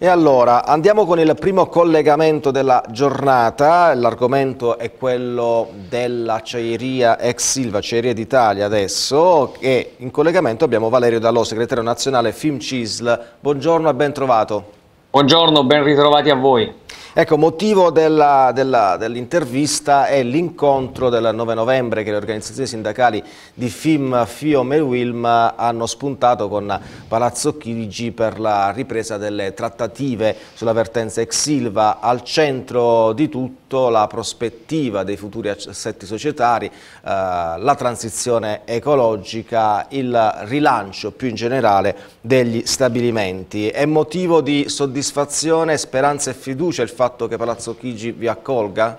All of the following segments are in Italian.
E allora andiamo con il primo collegamento della giornata, l'argomento è quello dell'acciaieria ex Silva, Acciaieria d'Italia adesso e in collegamento abbiamo Valerio Dallò, segretario nazionale FIMCISL. Buongiorno e ben trovato. Buongiorno, ben ritrovati a voi. Ecco, motivo dell'intervista è l'incontro del 9 novembre che le organizzazioni sindacali di FIM, FIOM e WILM hanno spuntato con Palazzo Chigi per la ripresa delle trattative sulla vertenza ex Silva. Al centro di tutto la prospettiva dei futuri assetti societari, eh, la transizione ecologica, il rilancio più in generale degli stabilimenti. È motivo di soddisfazione, speranza e fiducia il fatto che Palazzo Chigi vi accolga?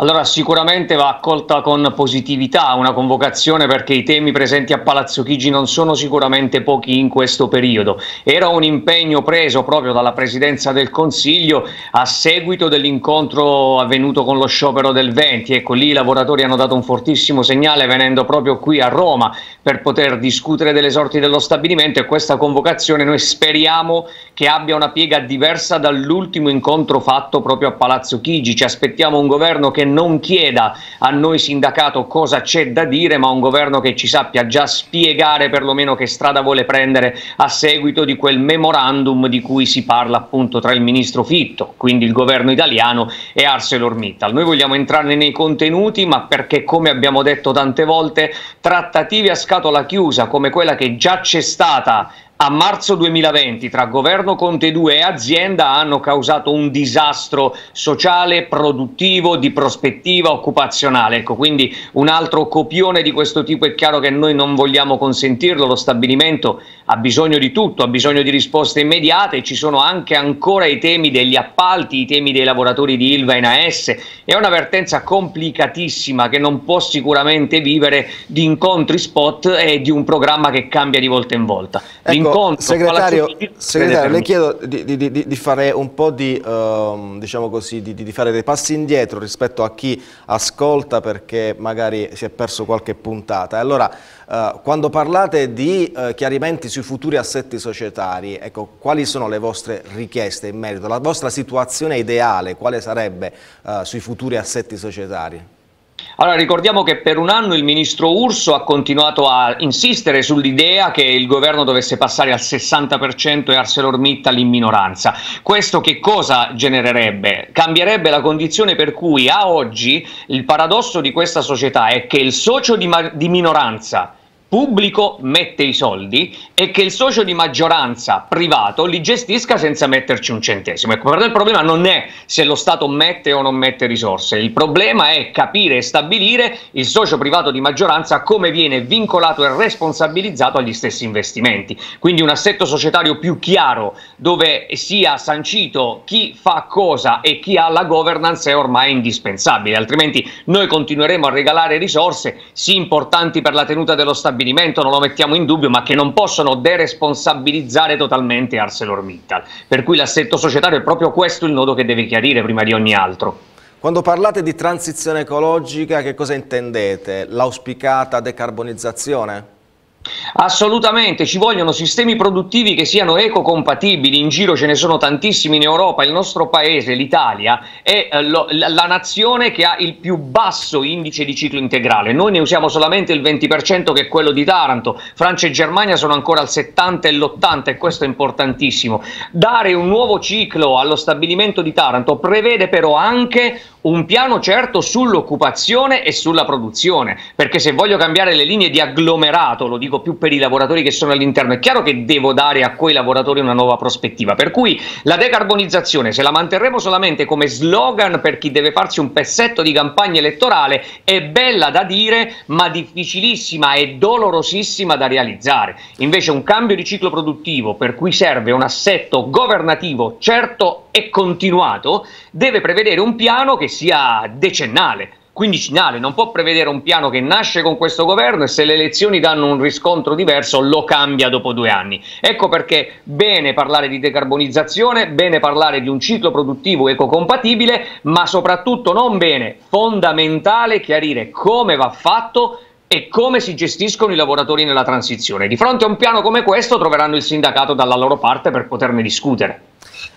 Allora sicuramente va accolta con positività una convocazione perché i temi presenti a Palazzo Chigi non sono sicuramente pochi in questo periodo. Era un impegno preso proprio dalla Presidenza del Consiglio a seguito dell'incontro avvenuto con lo sciopero del 20. Ecco lì i lavoratori hanno dato un fortissimo segnale venendo proprio qui a Roma per poter discutere delle sorti dello stabilimento e questa convocazione noi speriamo che abbia una piega diversa dall'ultimo incontro fatto proprio a Palazzo Chigi. Ci aspettiamo un governo che non chieda a noi sindacato cosa c'è da dire, ma un governo che ci sappia già spiegare perlomeno che strada vuole prendere a seguito di quel memorandum di cui si parla appunto tra il ministro Fitto, quindi il governo italiano, e ArcelorMittal. Noi vogliamo entrare nei contenuti, ma perché come abbiamo detto tante volte, trattative a scatola chiusa come quella che già c'è stata a marzo 2020 tra governo Conte 2 e azienda hanno causato un disastro sociale, produttivo, di prospettiva occupazionale. Ecco, quindi un altro copione di questo tipo è chiaro che noi non vogliamo consentirlo, lo stabilimento ha bisogno di tutto, ha bisogno di risposte immediate, ci sono anche ancora i temi degli appalti, i temi dei lavoratori di Ilva in AS, è una vertenza complicatissima che non può sicuramente vivere di incontri spot e di un programma che cambia di volta in volta. Ecco, incontro. Segretario, segretario le chiedo di, di, di, di, fare un po' di, uh, diciamo così, di, fare dei passi indietro rispetto a chi ascolta perché magari si è perso qualche puntata. Allora, uh, quando parlate di uh, chiarimenti sui futuri assetti societari, ecco, quali sono le vostre richieste in merito? La vostra situazione ideale, quale sarebbe eh, sui futuri assetti societari? Allora, ricordiamo che per un anno il ministro Urso ha continuato a insistere sull'idea che il governo dovesse passare al 60% e ArcelorMittal in minoranza. Questo che cosa genererebbe? Cambierebbe la condizione per cui a oggi il paradosso di questa società è che il socio di, di minoranza pubblico mette i soldi e che il socio di maggioranza privato li gestisca senza metterci un centesimo. Ecco, il problema non è se lo Stato mette o non mette risorse, il problema è capire e stabilire il socio privato di maggioranza come viene vincolato e responsabilizzato agli stessi investimenti. Quindi un assetto societario più chiaro dove sia sancito chi fa cosa e chi ha la governance è ormai indispensabile, altrimenti noi continueremo a regalare risorse sì importanti per la tenuta dello stabilimento stabilimento, non lo mettiamo in dubbio, ma che non possono deresponsabilizzare totalmente ArcelorMittal. Per cui l'assetto societario è proprio questo il nodo che deve chiarire prima di ogni altro. Quando parlate di transizione ecologica, che cosa intendete? L'auspicata decarbonizzazione? Assolutamente, ci vogliono sistemi produttivi che siano ecocompatibili, in giro ce ne sono tantissimi in Europa, il nostro paese, l'Italia, è eh, la nazione che ha il più basso indice di ciclo integrale, noi ne usiamo solamente il 20% che è quello di Taranto, Francia e Germania sono ancora al 70 e l'80 e questo è importantissimo. Dare un nuovo ciclo allo stabilimento di Taranto prevede però anche un piano certo sull'occupazione e sulla produzione, perché se voglio cambiare le linee di agglomerato, lo dico più per i lavoratori che sono all'interno, è chiaro che devo dare a quei lavoratori una nuova prospettiva, per cui la decarbonizzazione, se la manterremo solamente come slogan per chi deve farsi un pezzetto di campagna elettorale, è bella da dire, ma difficilissima e dolorosissima da realizzare. Invece un cambio di ciclo produttivo per cui serve un assetto governativo certo e continuato, deve prevedere un piano che sia decennale, quindicinale, non può prevedere un piano che nasce con questo governo e se le elezioni danno un riscontro diverso lo cambia dopo due anni. Ecco perché bene parlare di decarbonizzazione, bene parlare di un ciclo produttivo ecocompatibile, ma soprattutto non bene, fondamentale chiarire come va fatto e come si gestiscono i lavoratori nella transizione. Di fronte a un piano come questo troveranno il sindacato dalla loro parte per poterne discutere.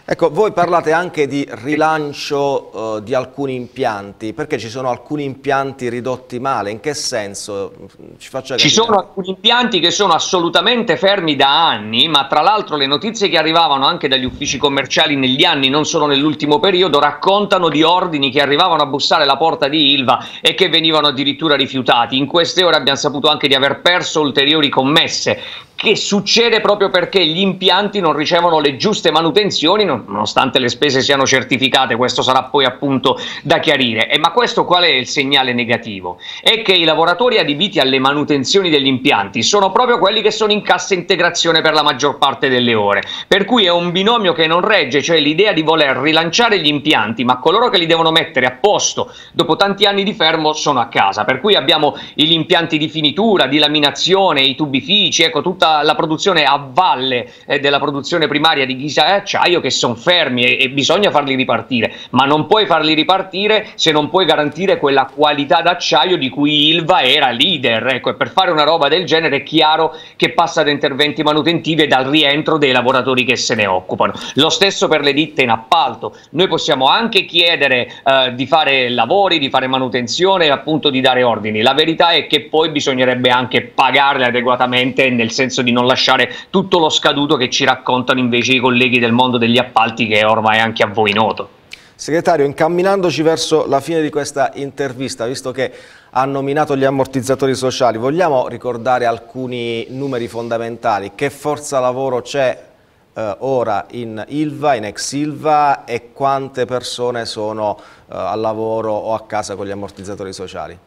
Ecco, voi parlate anche di rilancio uh, di alcuni impianti, perché ci sono alcuni impianti ridotti male, in che senso? Ci, ci sono alcuni impianti che sono assolutamente fermi da anni, ma tra l'altro le notizie che arrivavano anche dagli uffici commerciali negli anni, non solo nell'ultimo periodo, raccontano di ordini che arrivavano a bussare alla porta di Ilva e che venivano addirittura rifiutati. In queste ore abbiamo saputo anche di aver perso ulteriori commesse che succede proprio perché gli impianti non ricevono le giuste manutenzioni nonostante le spese siano certificate, questo sarà poi appunto da chiarire. E ma questo qual è il segnale negativo? È che i lavoratori adibiti alle manutenzioni degli impianti sono proprio quelli che sono in cassa integrazione per la maggior parte delle ore, per cui è un binomio che non regge, cioè l'idea di voler rilanciare gli impianti, ma coloro che li devono mettere a posto dopo tanti anni di fermo sono a casa, per cui abbiamo gli impianti di finitura, di laminazione, i tubifici, ecco tutta la produzione a valle eh, della produzione primaria di ghisa e acciaio che sono fermi e, e, bisogna farli ripartire, ma non puoi farli ripartire se non puoi garantire quella qualità d'acciaio di cui Ilva era leader. Ecco, e per fare una roba del genere è chiaro che passa da interventi manutentivi e dal rientro dei lavoratori che se ne occupano. Lo stesso per le ditte in appalto. Noi possiamo anche chiedere eh, di fare lavori, di fare manutenzione e appunto di dare ordini. La verità è che poi bisognerebbe anche pagarle adeguatamente nel senso di non lasciare tutto lo scaduto che ci raccontano invece i colleghi del mondo degli appalti che è ormai anche a voi noto. Segretario, incamminandoci verso la fine di questa intervista, visto che ha nominato gli ammortizzatori sociali, vogliamo ricordare alcuni numeri fondamentali. Che forza lavoro c'è eh, ora in Ilva, in ex Ilva e quante persone sono eh, al lavoro o a casa con gli ammortizzatori sociali?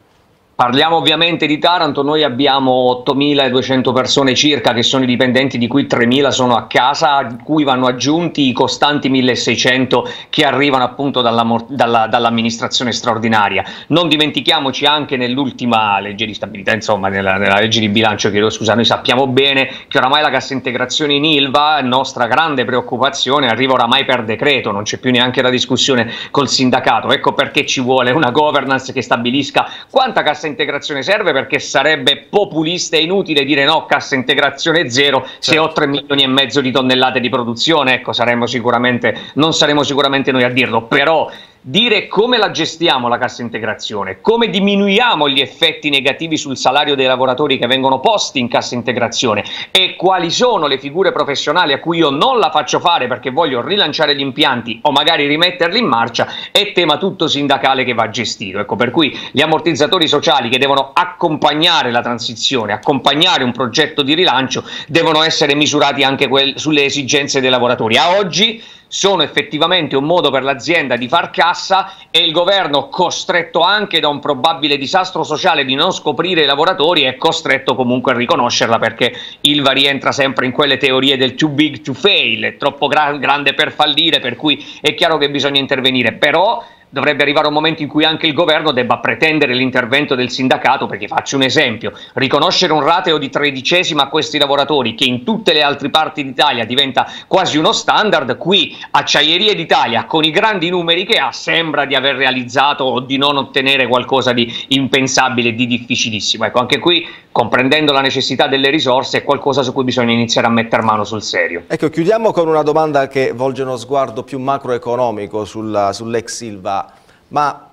Parliamo ovviamente di Taranto, noi abbiamo 8.200 persone circa che sono i dipendenti, di cui 3.000 sono a casa, a cui vanno aggiunti i costanti 1.600 che arrivano appunto dall'amministrazione dall straordinaria. Non dimentichiamoci anche nell'ultima legge di stabilità, insomma nella, nella, legge di bilancio, chiedo scusa, noi sappiamo bene che oramai la cassa integrazione in ILVA, nostra grande preoccupazione, arriva oramai per decreto, non c'è più neanche la discussione col sindacato, ecco perché ci vuole una governance che stabilisca quanta cassa cassa integrazione serve perché sarebbe populista e inutile dire no, cassa integrazione zero certo. se ho 3 milioni e mezzo di tonnellate di produzione, ecco, saremo sicuramente, non saremo sicuramente noi a dirlo, però dire come la gestiamo la cassa integrazione, come diminuiamo gli effetti negativi sul salario dei lavoratori che vengono posti in cassa integrazione e quali sono le figure professionali a cui io non la faccio fare perché voglio rilanciare gli impianti o magari rimetterli in marcia, è tema tutto sindacale che va gestito. Ecco, per cui gli ammortizzatori sociali che devono accompagnare la transizione, accompagnare un progetto di rilancio, devono essere misurati anche sulle esigenze dei lavoratori. A oggi sono effettivamente un modo per l'azienda di far cassa e il governo, costretto anche da un probabile disastro sociale di non scoprire i lavoratori, è costretto comunque a riconoscerla perché Ilva rientra sempre in quelle teorie del too big to fail, è troppo gra grande per fallire, per cui è chiaro che bisogna intervenire, però dovrebbe arrivare un momento in cui anche il governo debba pretendere l'intervento del sindacato, perché faccio un esempio, riconoscere un rateo di tredicesima a questi lavoratori che in tutte le altre parti d'Italia diventa quasi uno standard, qui Acciaierie d'Italia con i grandi numeri che ha sembra di aver realizzato o di non ottenere qualcosa di impensabile, di difficilissimo. Ecco, anche qui comprendendo la necessità delle risorse è qualcosa su cui bisogna iniziare a mettere mano sul serio. Ecco, chiudiamo con una domanda che volge uno sguardo più macroeconomico sull'ex sull Silva, ma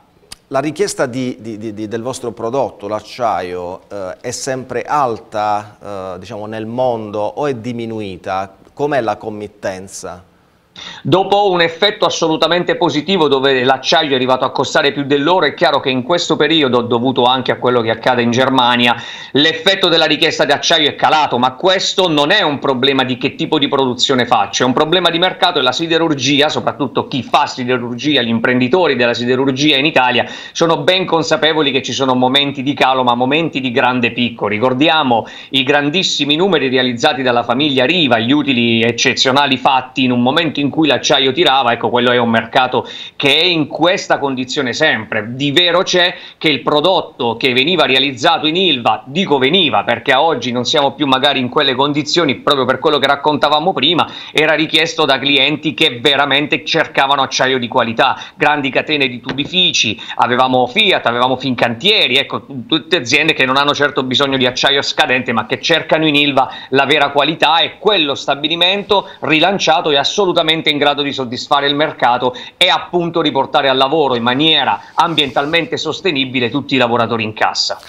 la richiesta di, di, di, del vostro prodotto, l'acciaio, eh, è sempre alta eh, diciamo, nel mondo o è diminuita? Com'è la committenza? Dopo un effetto assolutamente positivo dove l'acciaio è arrivato a costare più dell'oro, è chiaro che in questo periodo, dovuto anche a quello che accade in Germania, l'effetto della richiesta di acciaio è calato, ma questo non è un problema di che tipo di produzione faccio, è un problema di mercato e la siderurgia, soprattutto chi fa siderurgia, gli imprenditori della siderurgia in Italia, sono ben consapevoli che ci sono momenti di calo, ma momenti di grande picco. Ricordiamo i grandissimi numeri realizzati dalla famiglia Riva, gli utili eccezionali fatti in un momento in cui l'acciaio tirava, ecco quello è un mercato che è in questa condizione sempre. Di vero c'è che il prodotto che veniva realizzato in Ilva, dico veniva perché a oggi non siamo più magari in quelle condizioni proprio per quello che raccontavamo prima, era richiesto da clienti che veramente cercavano acciaio di qualità, grandi catene di tubifici, avevamo Fiat, avevamo Fincantieri, ecco tutte aziende che non hanno certo bisogno di acciaio scadente ma che cercano in Ilva la vera qualità e quello stabilimento rilanciato è assolutamente realmente in grado di soddisfare il mercato e appunto riportare al lavoro in maniera ambientalmente sostenibile tutti i lavoratori in cassa.